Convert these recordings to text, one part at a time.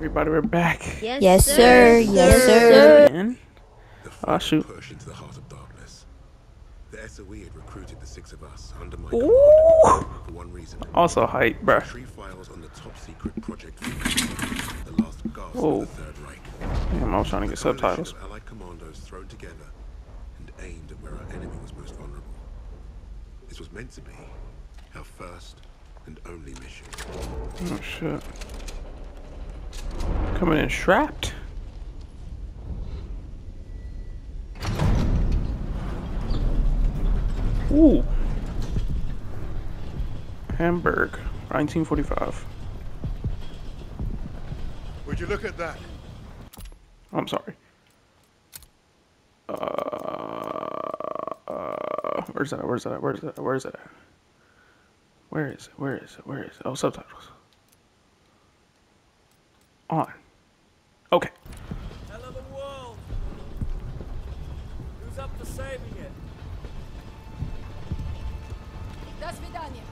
everybody? We're back. Yes, yes sir. Yes, sir. And, oh, shoot. Push into the heart of darkness. The SOE had recruited the six of us under my Ooh. for one reason. Also hype, bruh. Tree files on the top secret project. the last gasp Whoa. of the Third Reich. Damn, I was trying to get subtitles. Allied commandos thrown together and aimed at where our enemy was most vulnerable. This was meant to be our first and only mission. Oh, shit. Coming in strapped. Ooh. Hamburg, 1945. Would you look at that? I'm sorry. Uh, uh, where's that? Where's that? Where's that? Where's that? Where is it? Where is it? Where is it? Oh, subtitles On. Okay. Hell of a world. Who's up for saving it? До свидания.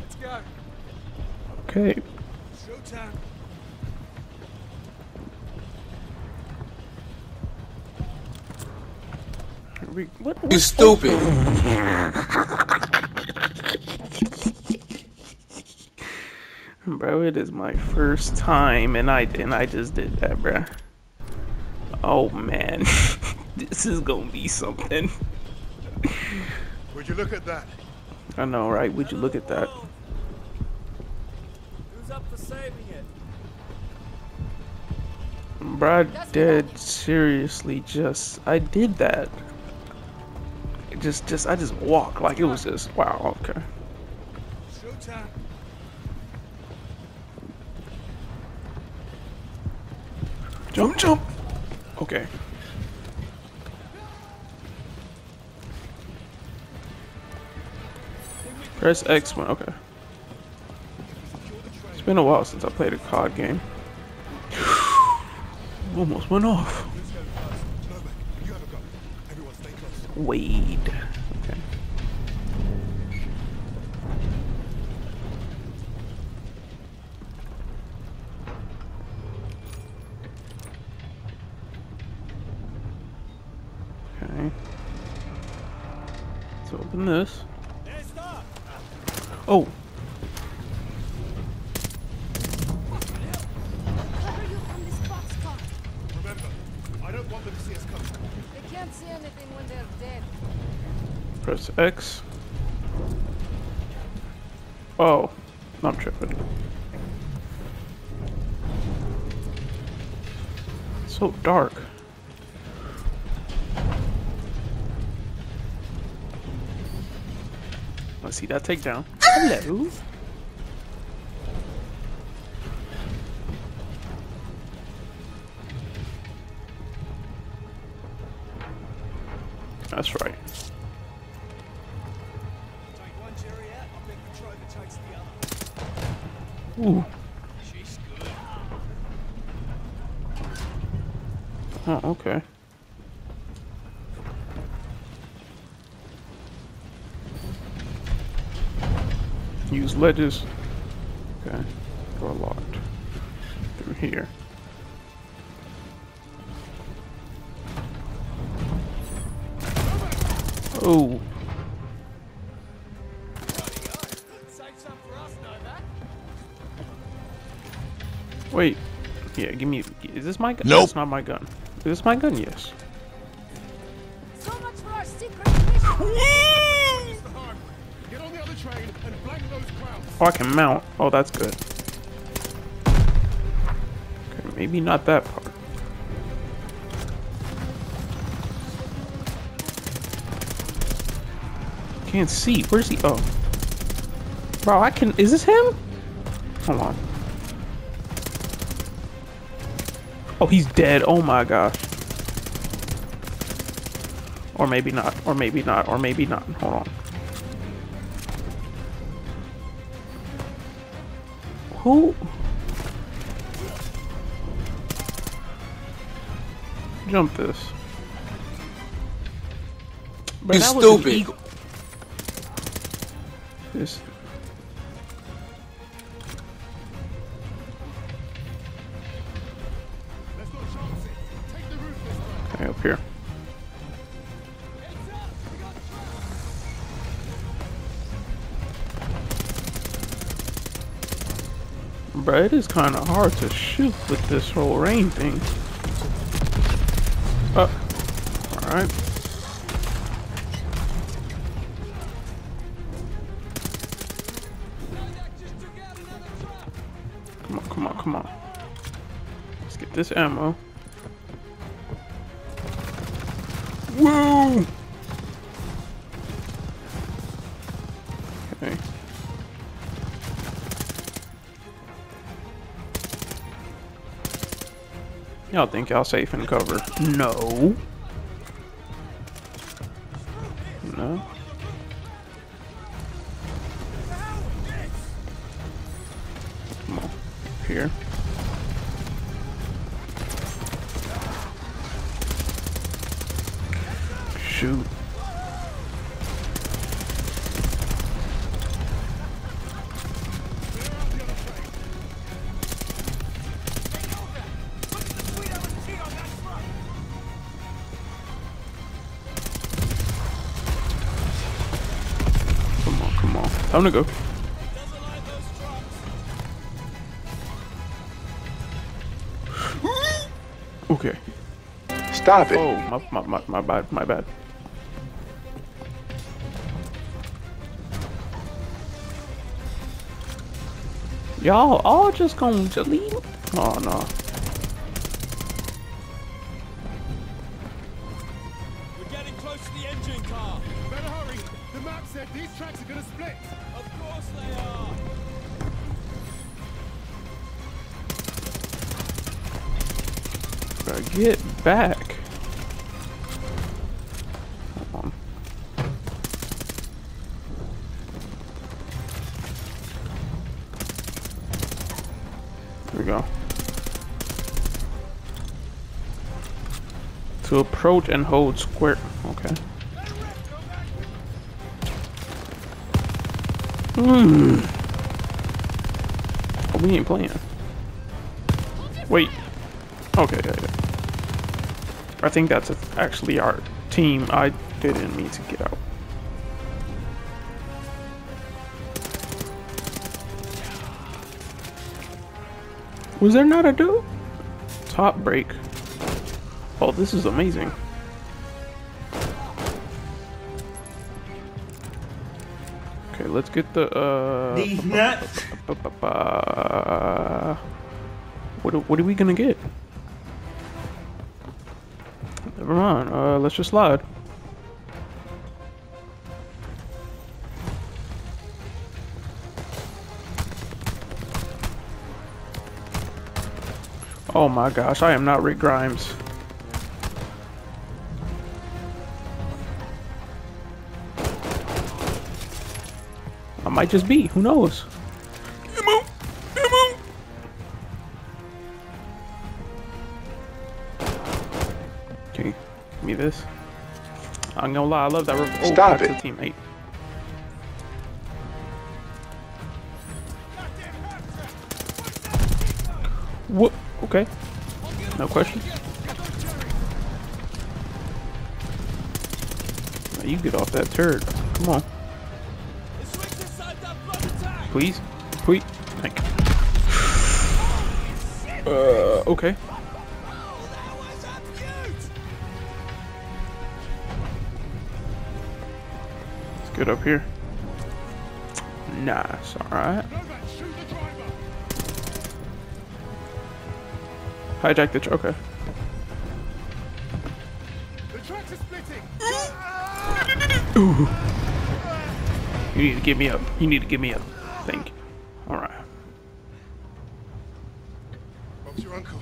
Let's go. Okay. Showtime. Are we, what, You what- stupid. Bro, it is my first time, and I and I just did that, bro. Oh man, this is gonna be something. Would you look at that? I know, right? Would you look at that? Who's up for saving it? Bro, I dead seriously just I did that. It Just just I just walked like it was just wow, okay. Showtime. Jump jump. Okay. Press X one, okay. It's been a while since I played a COD game. Almost went off. Novak, you have a go. Everyone stay close. Wade. Okay. Okay. Let's open this. There's Doc. Oh, Cover you from this boxcar. Remember, I don't want them to see us coming. They can't see anything Oh. when they're dead. press X. Oh, I'm tripping. So dark. Let's see that takedown. Hello. That's right. Ledges. Okay. Door locked. Through here. Oh. Save some for us, know that? Wait. Yeah, give me. Is this my gun? Nope. That's not my gun. Is this my gun? Yes. Oh, I can mount. Oh, that's good. Okay, maybe not that part. Can't see. Where's he? Oh. Bro, I can. Is this him? Hold on. Oh, he's dead. Oh my gosh. Or maybe not. Or maybe not. Or maybe not. Hold on. Who? Jump this. Bro, You that was an stupid. eagle. this? Let's not chance it. Take the roof this time. Okay, up here. Bruh, it is kind of hard to shoot with this whole rain thing. Oh, out another trap! Come on, come on, come on. Let's get this ammo. Think y'all safe in cover? No. Time to go. Doesn't like those trucks. Okay. Stop it. Oh, my, my, my, my bad, my bad. Y'all all just gonna delete? Oh no. Get back. There we go. To approach and hold square. Okay. Hmm. Oh, we ain't playing. Wait. Okay, yeah, yeah. I think that's actually our team. I didn't mean to get out. Was there not a dude? Top break. Oh, this is amazing. Okay, let's get the uh. These nuts. What are, what are we gonna get? Let's just load. Oh my gosh, I am not Rick Grimes. I might just be. Who knows? Me this. I'm gonna lie, I love that. Oh, Stop it. teammate. What? Okay. No question. Now you get off that turd. Come on. It's switch inside that bloody tank. Please? Please? Thank you. Uh, okay. Get up here. Nice, alright. Novak, shoot the driver. Hijack the truck. Okay. The tracks are splitting. You need to get me up. You need to get me up. Thank you. Alright. Bob's your uncle.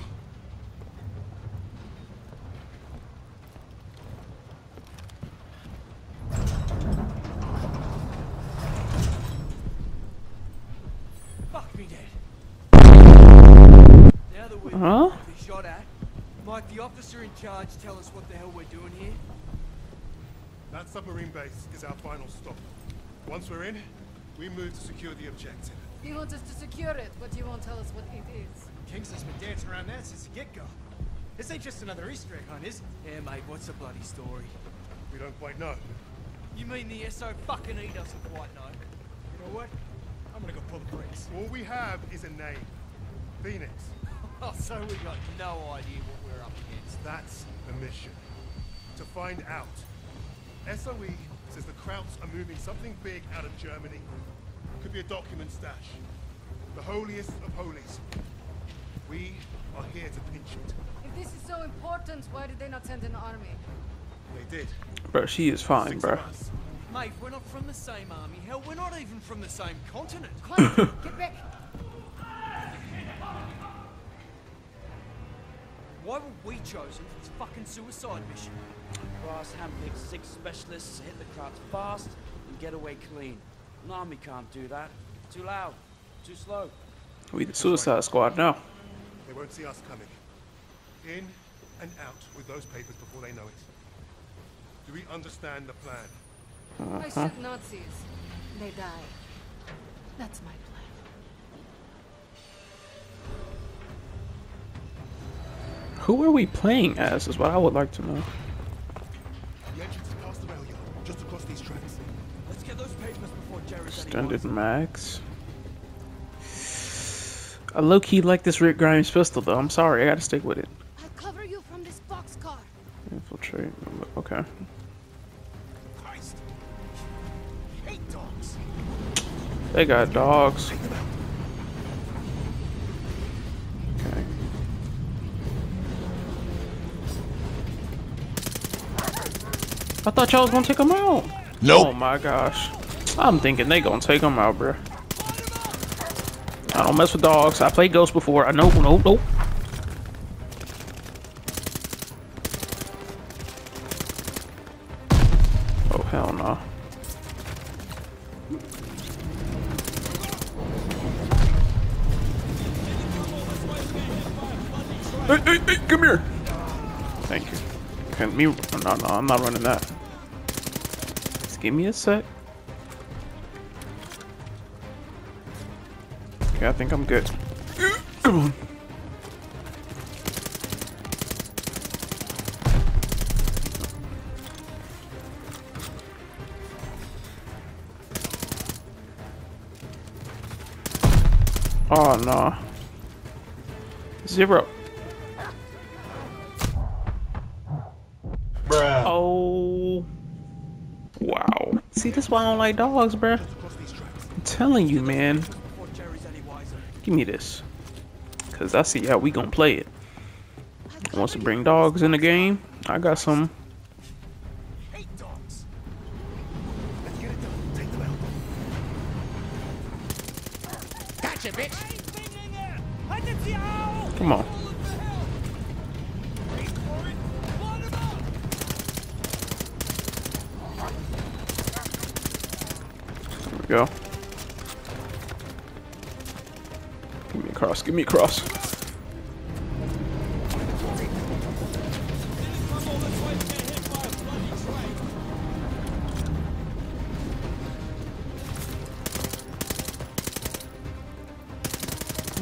Fuck me dead. Now that we're Huh? be shot at, might the officer in charge tell us what the hell we're doing here? That base is our final stop. Once we're in, We move to secure the objective. He wants us to secure it, but he won't tell us what it is. Kingsley's been dancing around that since the get-go. This ain't just another Easter egg hunt, is it? Yeah, mate, what's the bloody story? We don't quite know. You mean the SO fucking E doesn't quite know? You know what? I'm gonna go pull the brakes. All we have is a name. Phoenix. Oh, so we got no idea what we're up against. That's the mission. To find out. SOE says the Krauts are moving something big out of Germany. Could be a document stash. The holiest of holies. We are here to pinch it. If this is so important, why did they not send an army? They did. Bro, she is fine, Six bro. Mate, we're not from the same army. Hell, we're not even from the same continent. Quiet! Get back! Why were we chosen for this fucking suicide mission? Boss handpicked six specialists to hit the Krauts fast and get away clean. An army can't do that. Too loud. Too slow. We the Suicide Squad now. They won't see us coming. In and out with those papers before they know it. Do we understand the plan? Uh-huh. I shoot Nazis. They die. That's my plan. Who are we playing as? Is what I would like to know. Before Extended max. I low key like this Rick Grimes pistol though. I'm sorry, I gotta stick with it. I'll cover you from this boxcar. Infiltrate. Okay. Christ. Hate dogs. They got dogs. Take them out. Okay. I thought y'all was gonna take them out. Nope. Oh my gosh. I'm thinking they gonna take them out, bruh. I don't mess with dogs. I played Ghost before. I know, nope, nope. Oh hell no. Hey, hey, hey, come here. Thank you. Can me? No, no, I'm not running that. Just give me a sec. Okay, I think I'm good. Come on. Oh no. Zero. Oh. Wow. See, this is why I don't like dogs, bruh. Across these tracks. I'm telling you, man. Before Jerry's any wiser. Give me this. Cause I see how we gonna play it. Wants to bring dogs in the game? I got some.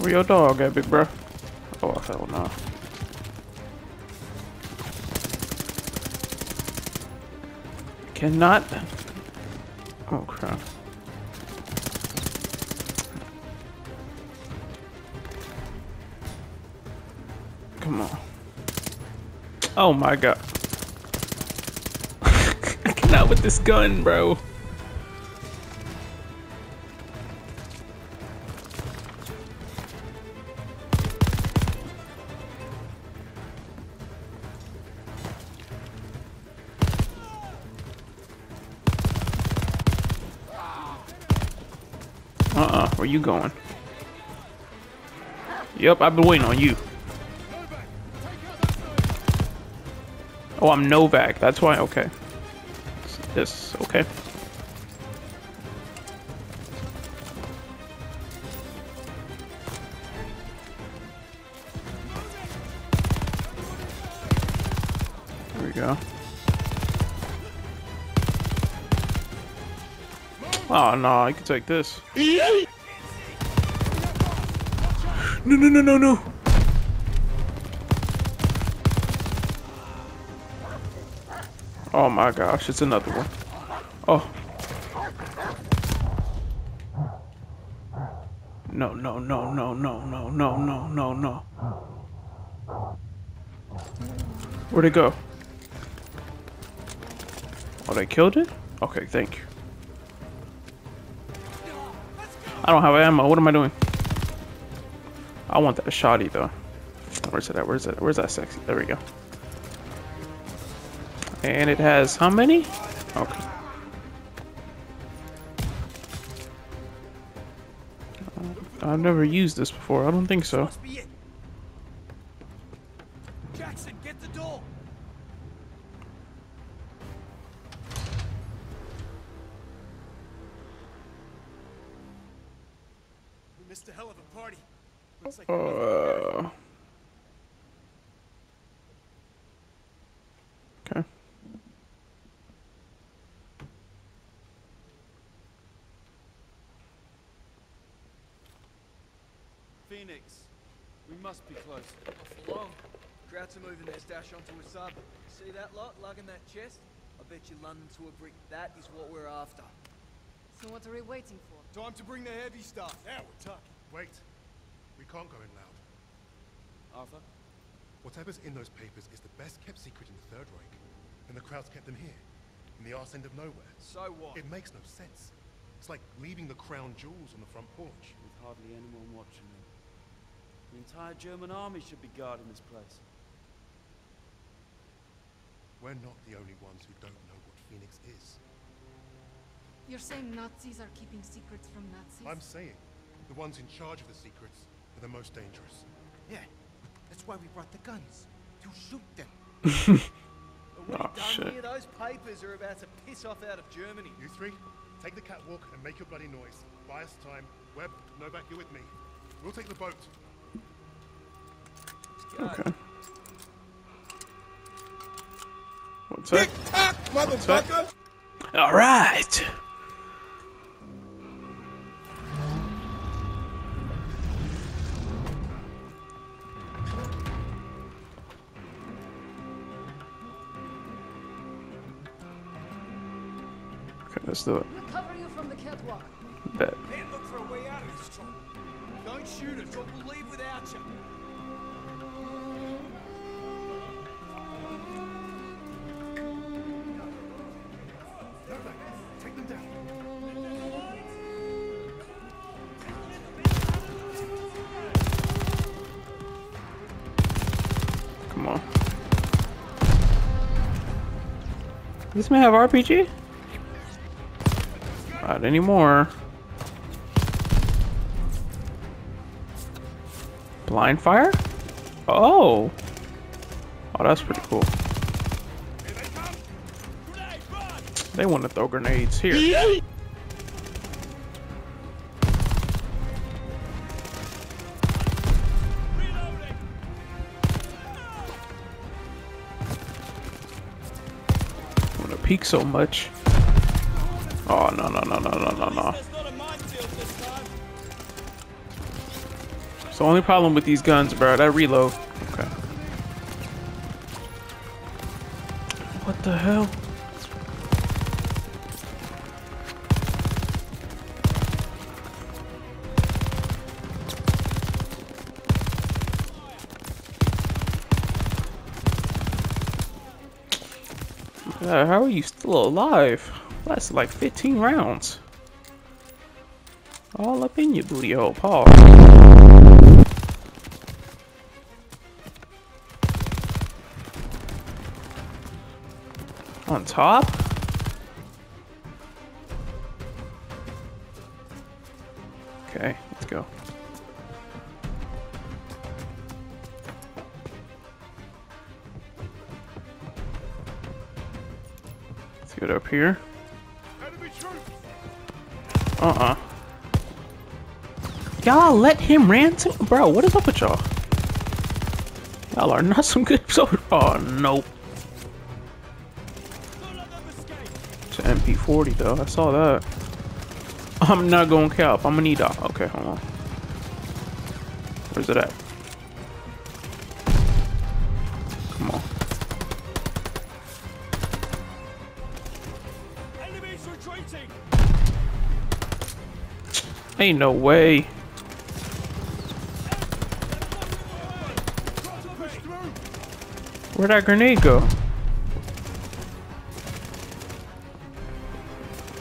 Where your dog at, big bro? Oh, hell no. Cannot. Oh, crap. Come on. Oh my god. I cannot with this gun, bro. You going? Yep, I've been waiting on you. Oh, I'm Novak. That's why. Okay. This. Okay. There we go. Oh no, I can take this. No, no, no, no, no. Oh my gosh, it's another one. Oh. No, no, no, no, no, no, no, no, no, no. Where'd it go? Oh, they killed it? Okay, thank you. I don't have ammo. What am I doing? I want that shoddy though. Where's it at? Where's it? Where's that sexy? There we go. And it has how many? Okay. I've never used this before. I don't think so. Sub. See that lot lugging that chest? I bet you London to a brick. That is what we're after. So what are we waiting for? Time to bring the heavy stuff. Now we're talking. Wait. We can't go in loud. Arthur? Whatever's in those papers is the best kept secret in the Third Reich. And the Krauts kept them here, in the arse end of nowhere. So what? It makes no sense. It's like leaving the crown jewels on the front porch. With hardly anyone watching them. The entire German army should be guarding this place. We're not the only ones who don't know what Phoenix is. You're saying Nazis are keeping secrets from Nazis? I'm saying the ones in charge of the secrets are the most dangerous. Yeah, that's why we brought the guns. To shoot them. Oh, ah, done shit. here? Those papers are about to piss off out of Germany. You three, take the catwalk and make your bloody noise. Buy us time. Webb, Novak, you're with me. We'll take the boat. Okay. What's up? What's up? All right. Okay, let's do it. We'll cover you from the catwalk. Bet. Man, look for a way out of this trouble. Don't shoot us or we'll leave without you. This may have RPG? Not anymore. Blind fire? Oh. Oh, that's pretty cool. They want to throw grenades here. Peek so much. Oh no no no no no no no. It's the only problem with these guns, bro. That reload. Okay. What the hell? Uh, how are you still alive? That's like 15 rounds. All up in your booty hole, Paul. On top? Up here. Uh-uh. Y'all let him ransom? Bro, what is up with y'all? Y'all are not some good soldiers. Oh, nope. It's an MP40 though, I saw that. I'm not going to cap. I'm gonna need that. Okay, hold on. Where's it at? Ain't no way. Where'd that grenade go?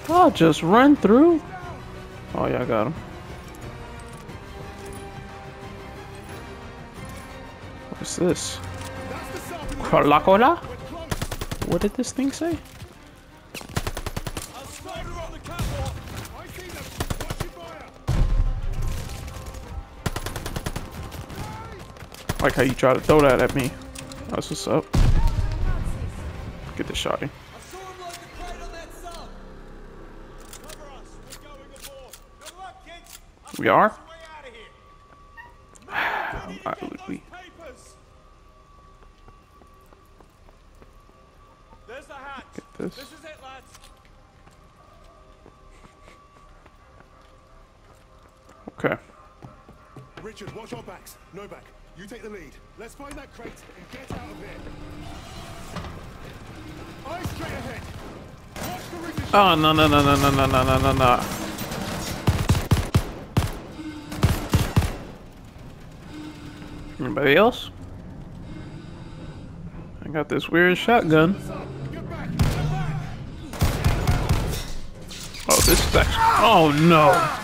I'll just run through. Oh yeah, I got him. What's this? That's the south of the Cola cola? We're close! What did this thing say? Like how you try to throw that at me. That's what's up. Get the shotty. We are? Why would we? Get this. Okay. Richard, watch our backs. No back. You take the lead. Let's find that crate and get out of here. Eyes straight ahead. Watch the ridges. Oh no no no no no no no no no no. Anybody else? I got this weird shotgun. Get back. Get back. Oh, this is actually. Oh no!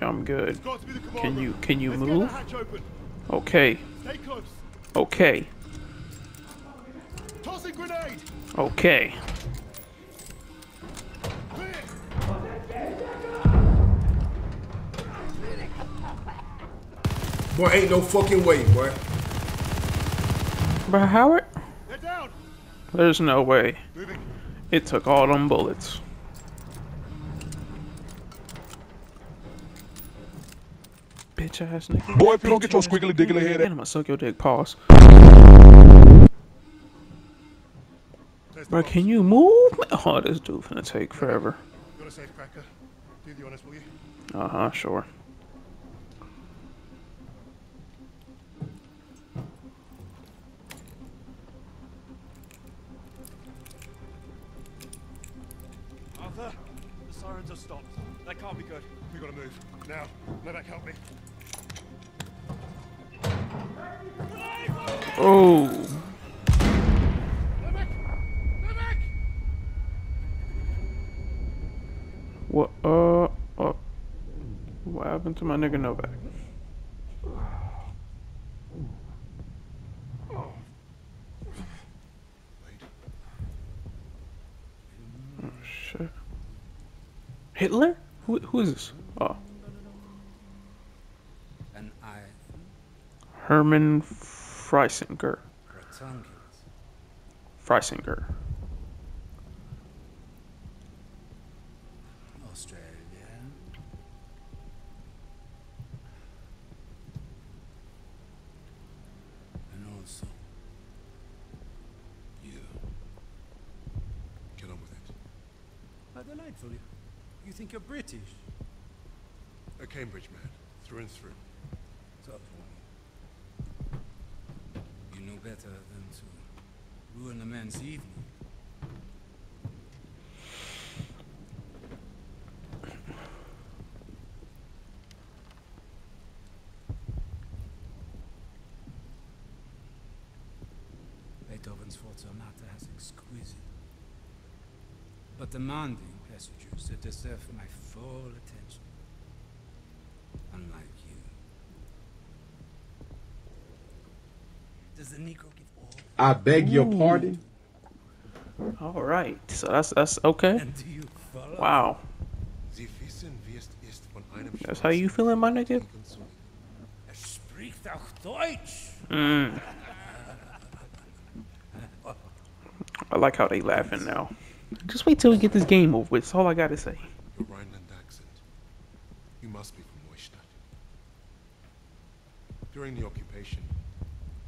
I'm good. Can you can you move? Okay. Okay. Okay. Boy, ain't no fucking way, boy. But Howard? There's no way. It took all them bullets. Bitch ass nigga. Boy, if you don't get your squiggly diggly head I'm gonna suck your dick. Pause. Bro, can you move? Oh, this dude finna take forever. Got a safe cracker. Do the honors, will you? Uh huh, sure. Arthur, the sirens have stopped. That can't be good. We gotta move. Now. Novak, help me. Oh, Novak! Novak! what? Uh, uh, what happened to my nigga Novak? Wait. Oh shit. Hitler? Who? Who is this? Oh, An Herman Freisinger. Ratungus. Freisinger. Australia. And also You. Get on with it. how delightful. You, you think you're British? A Cambridge man, through and through. So you know better than to ruin a man's evening. Beethoven's Forza Sonata has exquisite but demanding passages that deserve my full attention. Unlike you. Does the Negro give all? I beg your pardon. All right. So that's that's okay. And do you? Wow. Sie wissen, wie es ist, von einem That's how you feeling, my nigga? Schwarzen Er spricht auch Deutsch. Mm. I like how they laughing now. Just wait till we get this game over with. That's all I gotta say. Your Rhineland accent. You must be from Neustadt. During the occupation,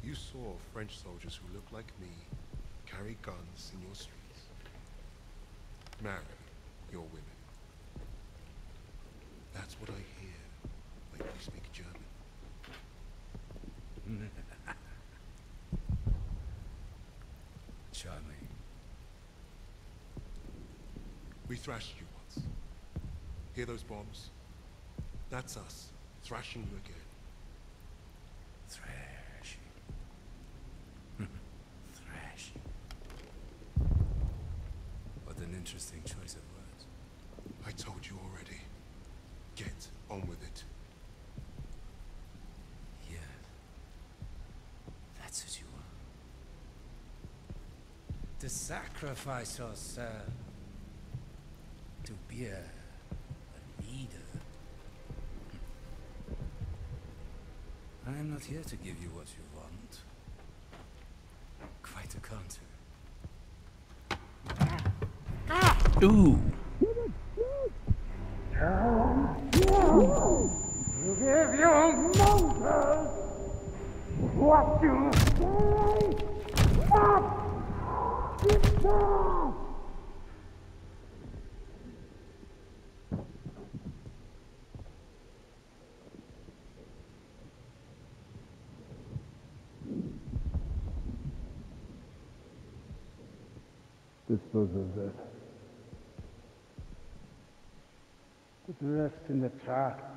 You saw French soldiers who looked like me carry guns in your streets. Marry your women. That's what I hear when you speak German. Mm-hmm. We thrashed you once. Hear those bombs? That's us, thrashing you again. Thrashing. Thrashing. What an interesting choice of words. I told you already. Get on with it. Yeah. That's what you want. To sacrifice yourself. To be a, a leader. Hmm. I am not here to give you what you want. Quite the contrary. Ah. Ooh. Dispose of that. Put the rest in the. Wow.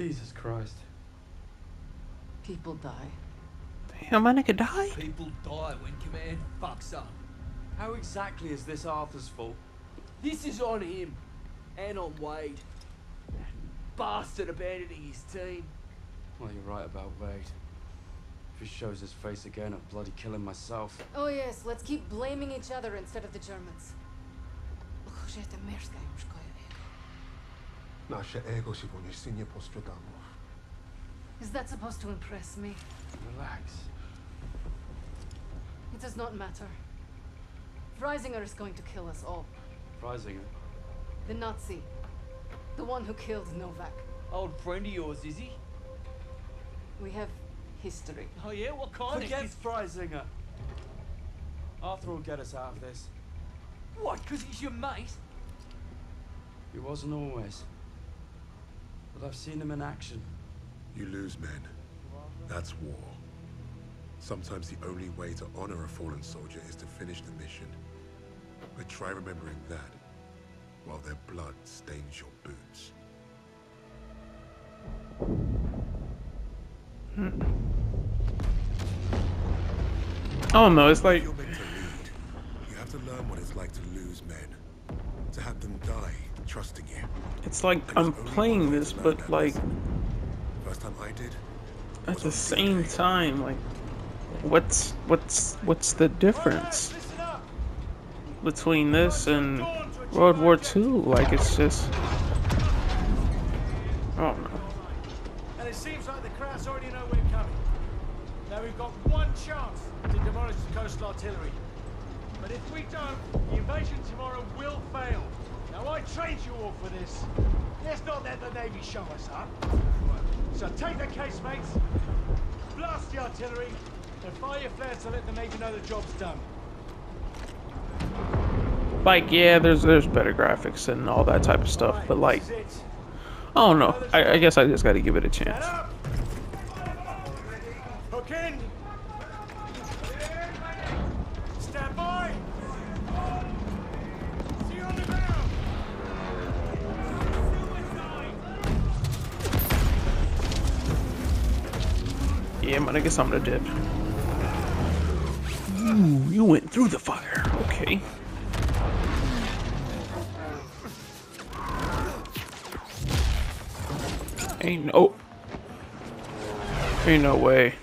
Jesus Christ. People die. Damn, my nigga died? People die when command fucks up. How exactly is this Arthur's fault? This is on him. And on Wade. That bastard abandoning his team. Well, you're right about Wade. If he shows his face again, I'll bloody kill him myself. Oh yes, let's keep blaming each other instead of the Germans. Nasze ego się po nie postrzegało. Is that supposed to impress me? Relax. It does not matter. Freisinger is going to kill us all. Freisinger. The Nazi. The one who killed Novak. Old friend of yours, is he? We have history. Oh yeah, what kind Forget of... Freisinger. Arthur will get us out of this. What, because he's your mate? He wasn't always. But I've seen him in action. You lose men. That's war. Sometimes the only way to honor a fallen soldier is to finish the mission. But try remembering that while their blood stains your boots. Oh no, it's like trusting you. it's like I'm playing this, but like First time I did, at the same time, like what's what's what's the difference between this and World War II? Like it's just oh no. And it seems like the Krauts already know we're coming. Now we've got one chance to demolish the coastal artillery. But if we don't, the invasion tomorrow will fail. Now I trained you all for this. Let's not let the Navy show us up. So take the casemates, blast the artillery, and fire your flares to let the Navy know the job's done. Like yeah, there's there's better graphics and all that type of stuff, but like is it. I don't know. I, I guess I just got to give it a chance. I guess I'm gonna dip. Ooh, you went through the fire. Okay. Ain't no. Ain't no way.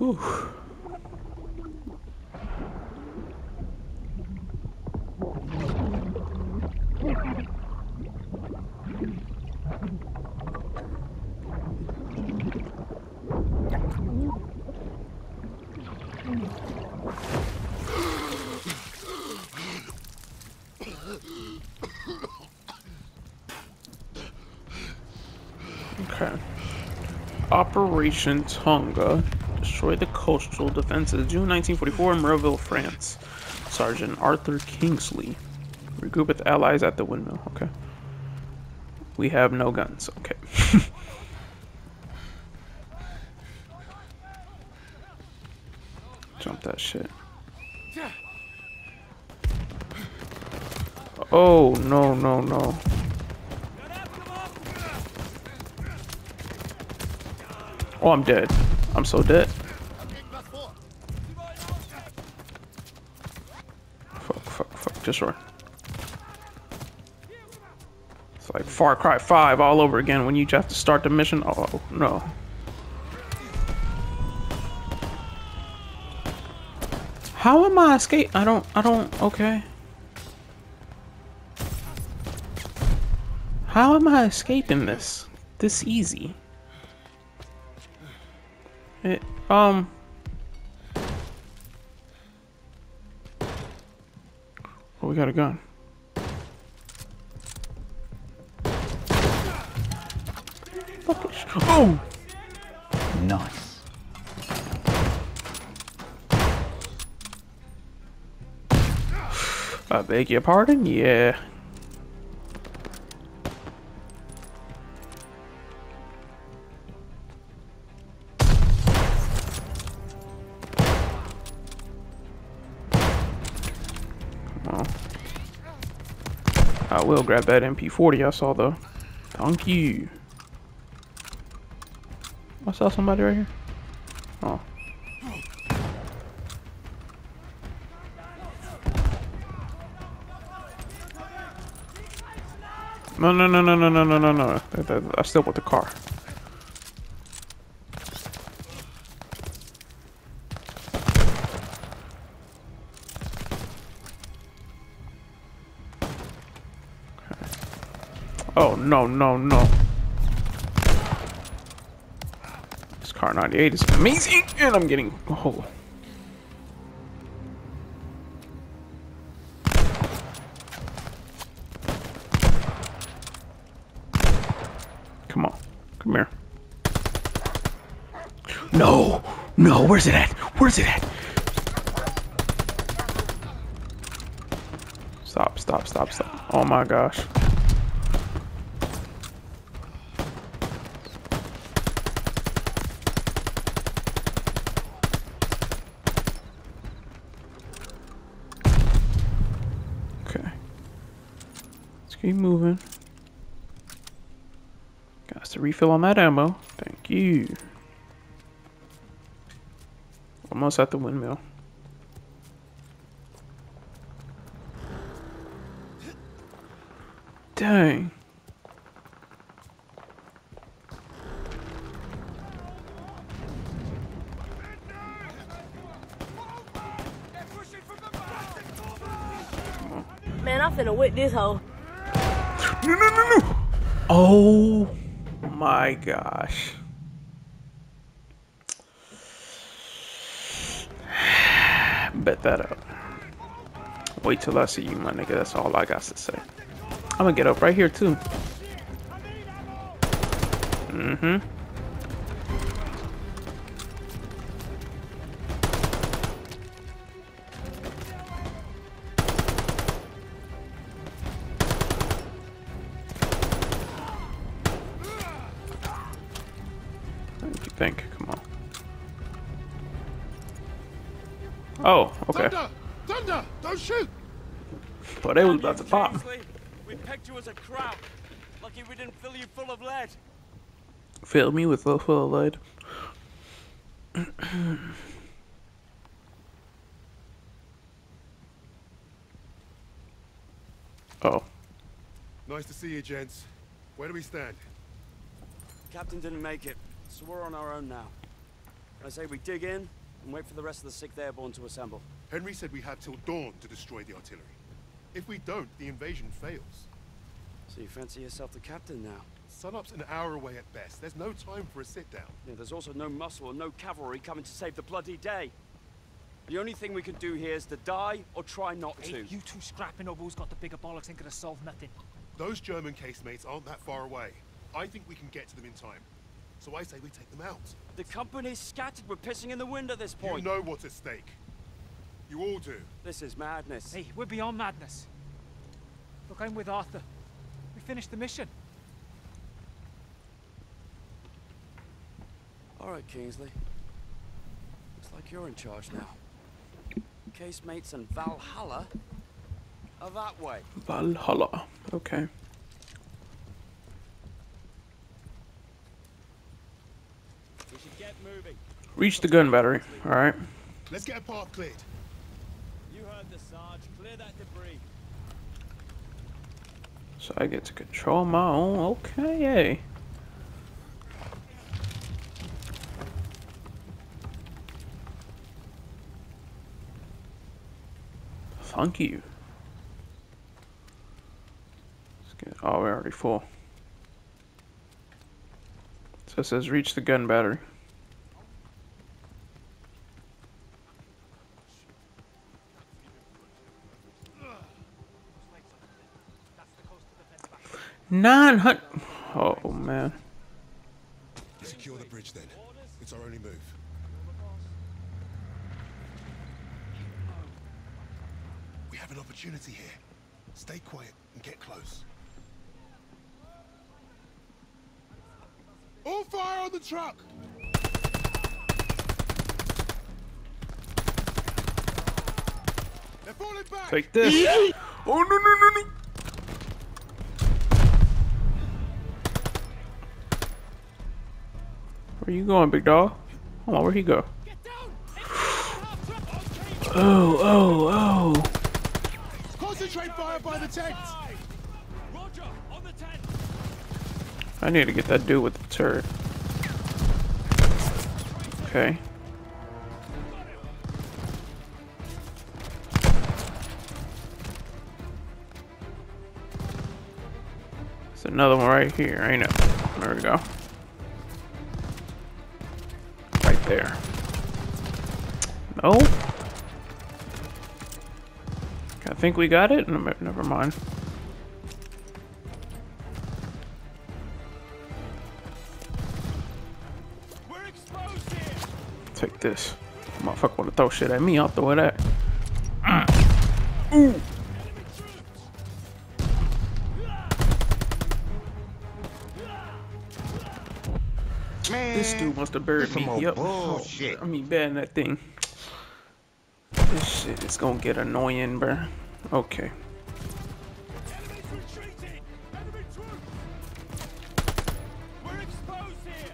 Whew. Okay. Operation Tonga destroyed the coastal defenses June 1944 in Merville, France. Sergeant Arthur Kingsley. Regroup with allies at the windmill. Okay. We have no guns. Okay. Jump that shit. Oh, no, no, no. Oh, I'm dead. I'm so dead. Fuck, fuck, fuck. Just run. It's like Far Cry 5 all over again when you have to start the mission. Oh, no. How am I escape? I don't, I don't, okay. How am I escaping this? This easy? It, um... Oh, we got a gun. Oh! Nice. I beg your pardon? Yeah. Will grab that MP40 I saw though. Thank you. I saw somebody right here. Oh. No, no, no, no, no, no, no, no, no. I still want the car. No, no, no. This Kar 98 is amazing, and I'm getting... Oh. Come on. Come here. No! No, where's it at? Where's it at? Stop, stop, stop, stop. Oh my gosh. Keep moving. Got to refill on that ammo. Thank you. Almost at the windmill. Dang. Man, I'm finna whip this hoe. Gosh. Bet that up. Wait till I see you, my nigga. That's all I got to say. I'm gonna get up right here, too. Mm-hmm. But they was about pop. We pegged you as a crowd. Lucky we didn't fill you full of lead. Fill me with a full of lead. oh. Nice to see you, gents. Where do we stand? Captain didn't make it, so we're on our own now. I say we dig in, and wait for the rest of the 6th Airborne to assemble. Henry said we had till dawn to destroy the artillery. If we don't, the invasion fails. So you fancy yourself the captain now? Sunup's an hour away at best. There's no time for a sit-down. Yeah, there's also no muscle or no cavalry coming to save the bloody day. The only thing we can do here is to die or try not to. You two scrapping over who's got the bigger bollocks ain't gonna solve nothing. Those German casemates aren't that far away. I think we can get to them in time. So I say we take them out. The company's scattered. We're pissing in the wind at this point. You know what's at stake. You all do. This is madness. Hey, we're beyond madness. Look, I'm with Arthur. We finished the mission. All right, Kingsley. Looks like you're in charge now. Casemates and Valhalla are that way. Valhalla. Okay. We should get moving. Reach the gun battery. All right. Let's get a path cleared. You heard the Sarge. Clear that debris. So I get to control my own. Okay. Thank you. Let's get, oh, we're already full. So it says reach the gun battery. Nine hundred. Oh man. Secure the bridge then. It's our only move. We have an opportunity here. Stay quiet and get close. All fire on the truck! They're falling back! Take this. oh no no no no. Where you going, big dog? Hold on, where'd he go? Oh, oh, oh. Concentrate fire by the tent! Roger, on the tent. I need to get that dude with the turret. Okay. There's another one right here, ain't it? There we go. There. No? I think we got it? No, Never mind. We're exposed here. Take this. Motherfucker wanna throw shit at me, I'll throw it at. Mm. Ooh. Dude must have buried me. Yep. Oh, I mean, bad that thing. This shit is gonna get annoying, bruh. Okay. Enemies retreating. Enemy troops. We're exposed here.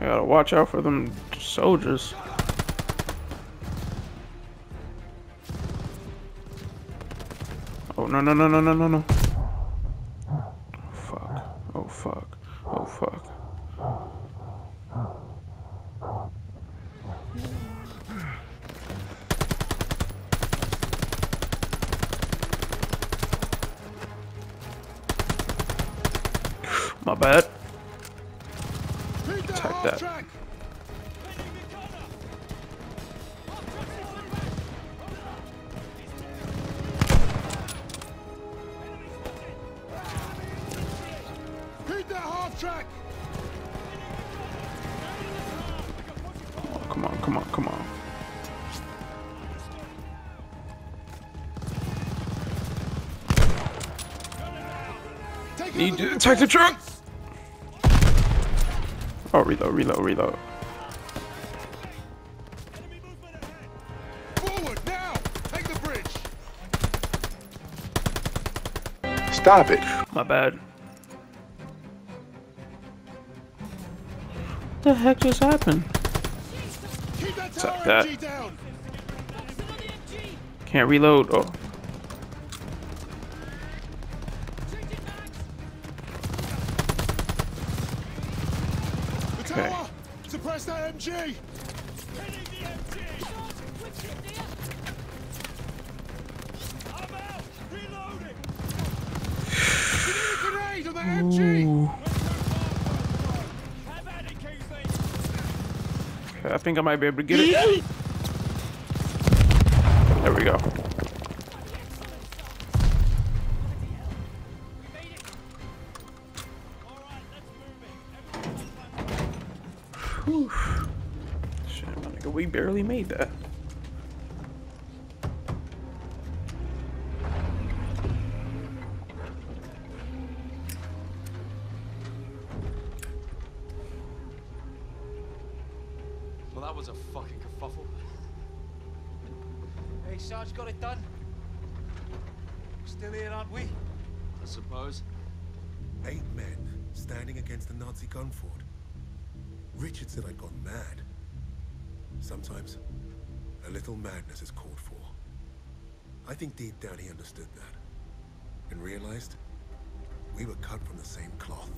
I gotta watch out for them soldiers. Oh no no no no no no no. Attack the truck. Oh, reload, reload, reload. Forward, now! Take the bridge! Stop it. My bad. What the heck just happened? Keep that It's like that. Down! Can't reload. Oh, Ooh. Have at it, Kingsley! Okay, I think I might be able to get it. There we go. Whew. Shit, we barely made that. Standing against the Nazi gun fort. Richard said I'd gone mad. Sometimes, a little madness is called for. I think deep down he understood that. And realized we were cut from the same cloth.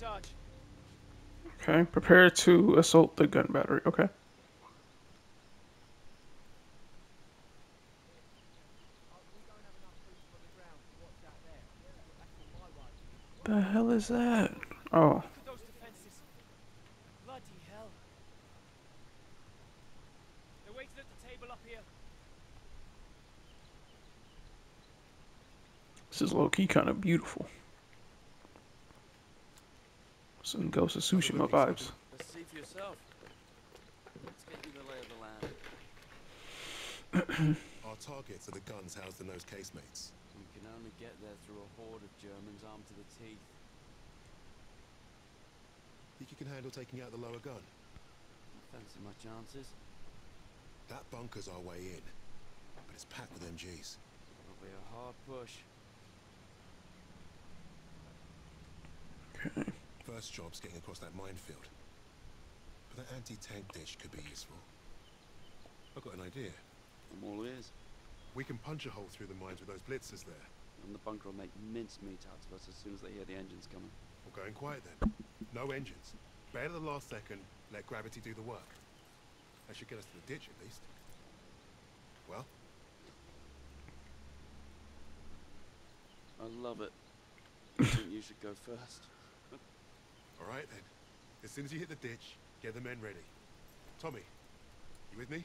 Sarge. Okay, prepare to assault the gun battery. Okay. The hell is that? Oh, Bloody hell. They're waiting at the table up here. this is low key kind of beautiful. Some Ghost of Tsushima vibes. Let's see for yourself. Let's get you the lay of the land. Our targets are the guns housed in those casemates. We can only get there through a horde of Germans armed to the teeth. Think you can handle taking out the lower gun? I fancy my chances. That bunker's our way in, but it's packed with MGs. It'll be a hard push. First job's getting across that minefield. But that anti-tank dish could be useful. I've got an idea. I'm all ears. We can punch a hole through the mines with those blitzers there. And the bunker will make mincemeat out of us as soon as they hear the engines coming. We're going quiet then. No engines. Bail at the last second, let gravity do the work. That should get us to the ditch at least. Well, I love it. I think you should go first. All right then. As soon as you hit the ditch, get the men ready. Tommy, you with me?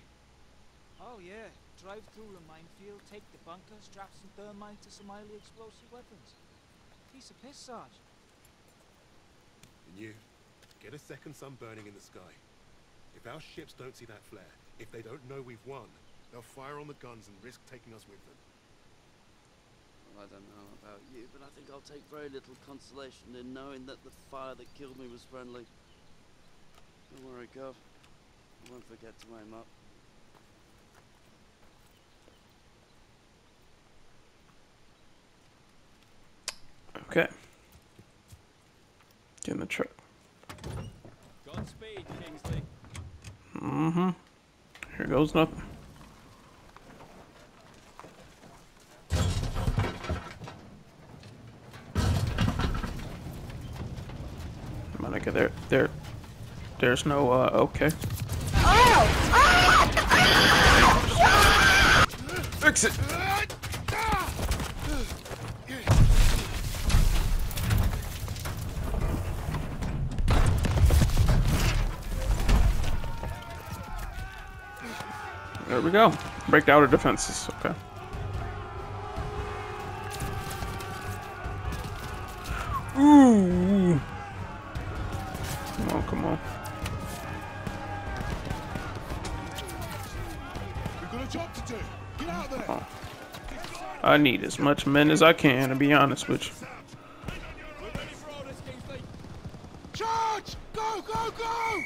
Oh yeah, drive through the minefield, take the bunker, strap some thermite to some highly explosive weapons. Piece of piss, Sarge. And you, get a second sun burning in the sky. If our ships don't see that flare, if they don't know we've won, they'll fire on the guns and risk taking us with them. Well, I don't know about you, but I think I'll take very little consolation in knowing that the fire that killed me was friendly. Don't worry, Gov. I won't forget to aim up. Okay. Get in the truck. Godspeed, Kingsley. Mm-hmm. Here goes nothing. Nigga, there, there, there's no, uh, okay. Fix it! There we go. Break the outer defenses. Okay. Ooh. I need as much men as I can, to be honest with you. We're ready for orders, Kingsley. Charge! Go, go, go!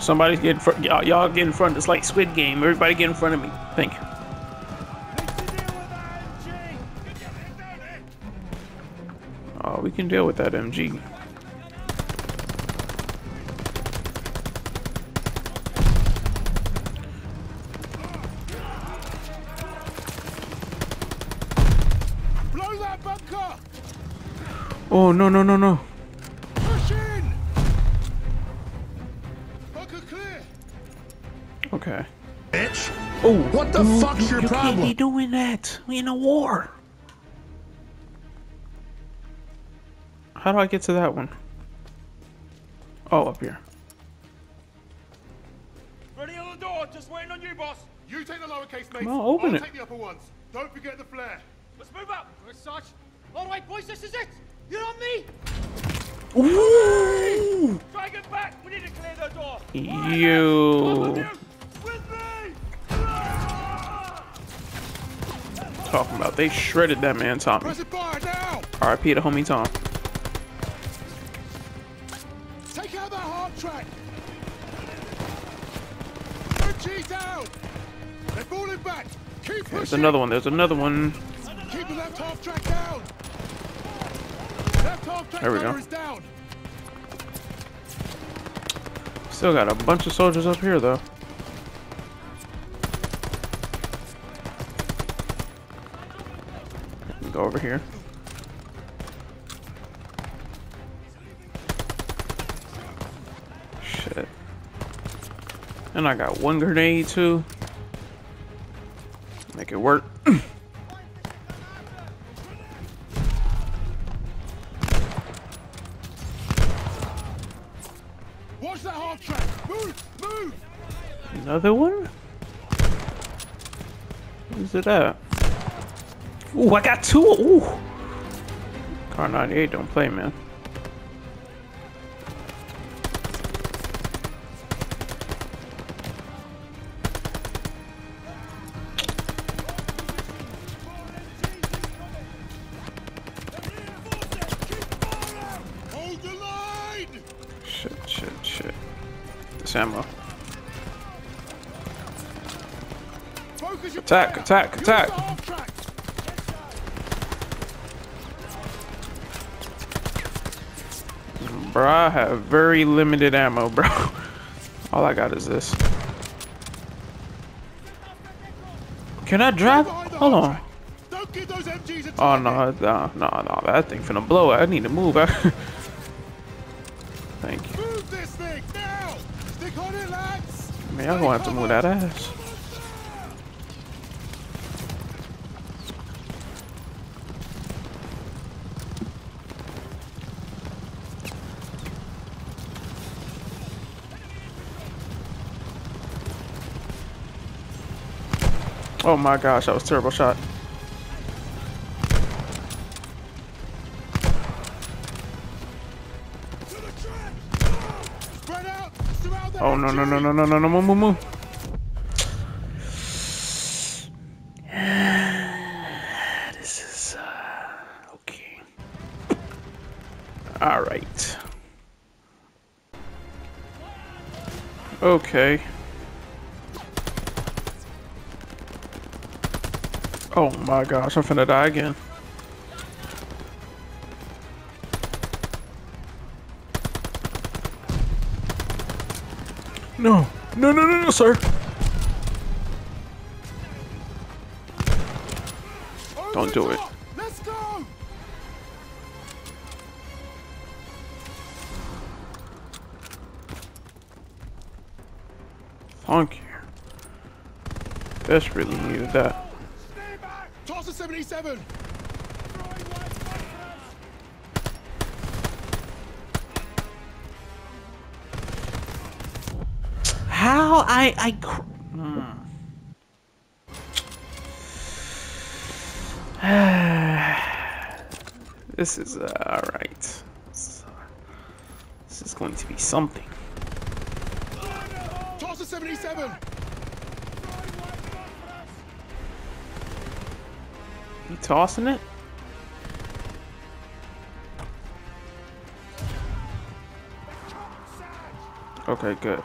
Somebody's getting front. Y'all get in front. It's like Squid Game. Everybody get in front of me. Thank you. Oh, we can deal with that MG. Blow that bunker! Oh no no no no. Push in! Okay. Bitch! Oh, What the dude, fuck's you, your you can't be doing that. We in a war. How do I get to that one? Oh, up here. Ready on the door, just waiting on you, boss. You take the lowercase, mate. Come on, open I'll it. take the upper ones. Don't forget the flare. Let's move up. As such. All right, boys, this is it. You're on me. Ooh! Try and back. We need to clear the door. You talking about? They shredded that man, Tommy. Press it fire now. R.I.P. to homie Tom. Take out that hard track. Down. They're falling back. Keep There's pushing. another one. There's another one. Keep the left half track down. There we go. Still got a bunch of soldiers up here, though. Go over here. Shit. And I got one grenade, too. Make it work. Another one? Where's it at? Ooh, I got two. Ooh. Kar 98 don't play, man. Shit, shit, shit. This ammo. Attack, attack, attack. the half track. Bro, I have very limited ammo, bro. All I got is this. Can I drive? Hold on. Don't give those MGs a Oh no, no, no, no, that thing finna blow. I need to move. Thank you. Move this thing now. Stick on it, lads. Man, I'm gonna have to move that ass. Oh my gosh, that was terrible shot. Oh no no no no no no no move move move. This is uh, okay. All right. Okay. Oh my gosh, I'm finna die again. No, no, no, no, no, sir. Don't do it. Let's go. Thank you. Desperately needed that. Toss a 77. How I I. Hmm. this is uh, all right. This is going to be something. tossing it? Okay, good.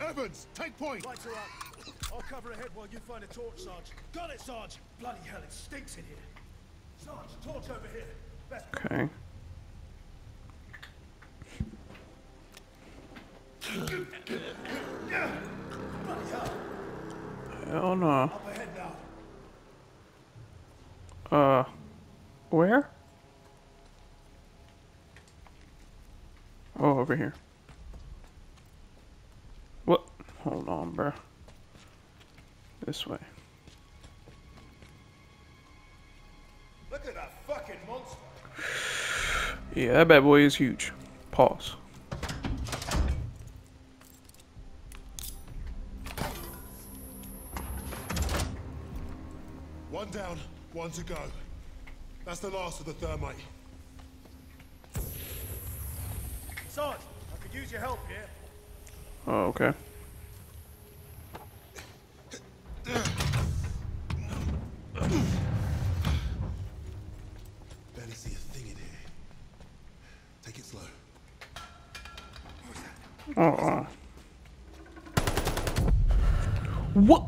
Evans, take point. I'll cover ahead while you find a torch, Sarge. Got it, Sarge. Bloody hell, it stinks in here. Sarge, torch over here. Best okay. Here. What? Hold on, bro. This way. Look at that fucking monster. Yeah, that bad boy is huge. Pause. One down, one to go. That's the last of the thermite. Sarge, I could use your help here. Oh, okay. Barely see a thing in here. Take it slow. Oh, uh. What?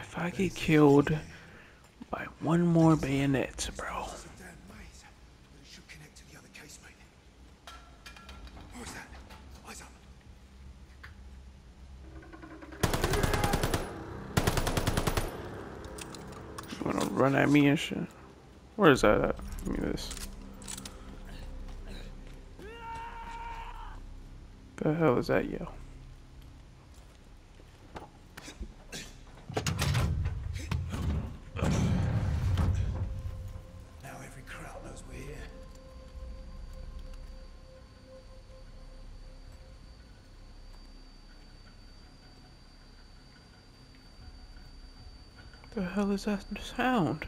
If I get killed by one more bayonet, bro. Damn maze. But it should connect to the other casemate. What was that? Eyes up. You wanna run at me and shit? Where is that at? Give me this. The hell is that, yo? Is that sound?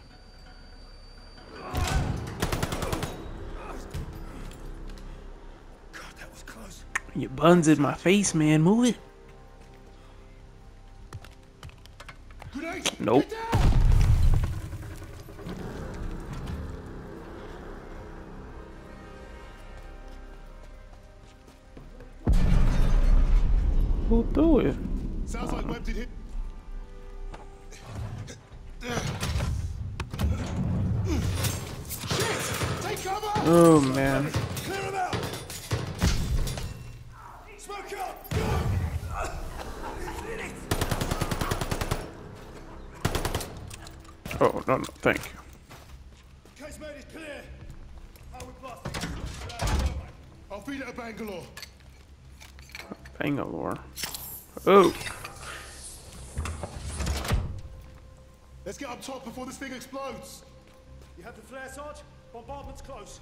God, that was close. Your buns in my face, man. Move it. Nope. Who do it? Oh man. Clear him out! Smoke up! Oh no no, thank you. Casemate is clear. How we blasting? I'll feed it to Bangalore. Bangalore. Oh, Let's get up top before this thing explodes. You have the flare, Sarge? Bombardment's close.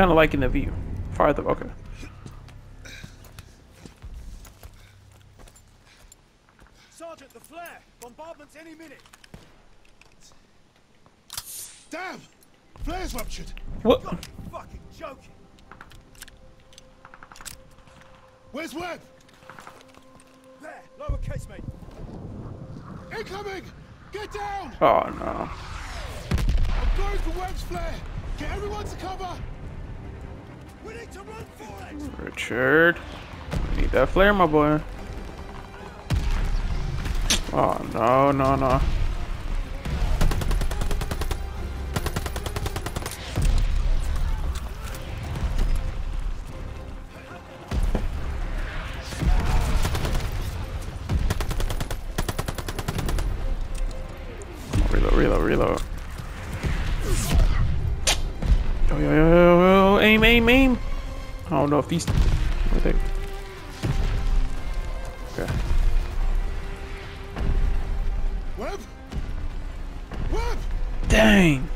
Kind of liking the view. Farther, okay. Sergeant, the flare! Bombardment's any minute! Damn! Flare's ruptured. What? God, fucking joking! Where's Webb? There! Lower casemate! Incoming! Get down! Oh no. Going for Webb's flare. Get everyone to cover. We need to run for it! Richard. Need that flare, my boy. Oh no no no. Reload, reload, reload. Yo, yo, yo, yo, yo, aim, aim, aim. I don't know if these. Where they? Okay. Webb? Webb! Dang.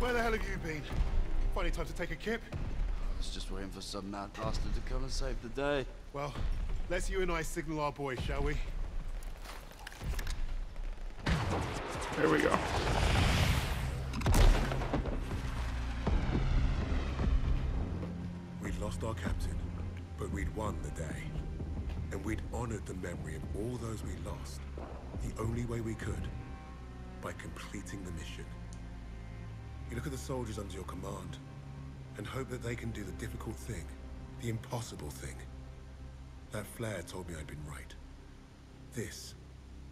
Where the hell have you been? Funny time to take a kip. I was just waiting for some mad bastard to come and save the day. Well, let's you and I signal our boy, shall we? There we go. We'd lost our captain, but we'd won the day. And we'd honored the memory of all those we lost, the only way we could, by completing the mission. You look at the soldiers under your command. and hope that they can do the difficult thing, the impossible thing. That flare told me I'd been right. This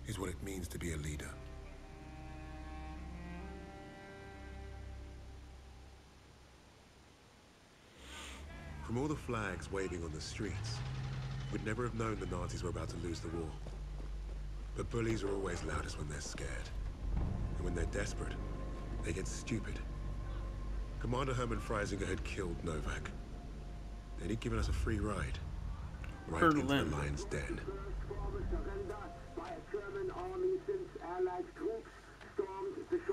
is what it means to be a leader. From all the flags waving on the streets, we'd never have known the Nazis were about to lose the war. But bullies are always loudest when they're scared. And when they're desperate, they get stupid. Commander Hermann Freisinger had killed Novak. And he'd given us a free ride. Right into the lion's den.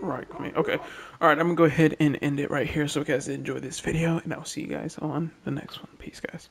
Right, okay. Alright, I'm gonna go ahead and end it right here. So, you guys, enjoy this video, and I'll see you guys on the next one. Peace, guys.